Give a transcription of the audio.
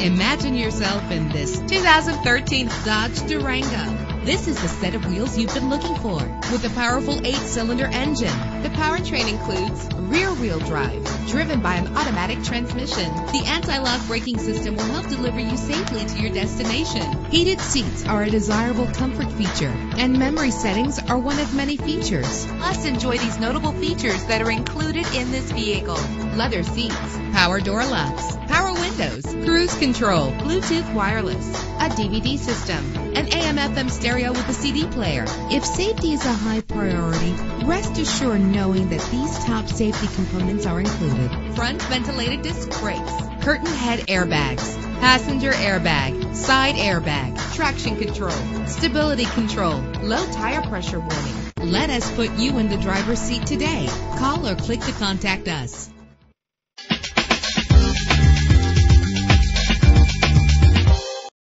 Imagine yourself in this 2013 Dodge Durango. This is the set of wheels you've been looking for with a powerful eight-cylinder engine. The powertrain includes rear-wheel drive driven by an automatic transmission. The anti-lock braking system will help deliver you safely to your destination. Heated seats are a desirable comfort feature and memory settings are one of many features. Plus, enjoy these notable features that are included in this vehicle. Leather seats, power door locks, power windows, cruise control, Bluetooth wireless, a DVD system, an AM FM stereo with a CD player. If safety is a high priority, rest assured knowing that these top safety components are included. Front ventilated disc brakes, curtain head airbags, passenger airbag, side airbag, traction control, stability control, low tire pressure warning. Let us put you in the driver's seat today. Call or click to contact us.